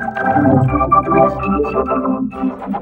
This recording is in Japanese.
Thank you.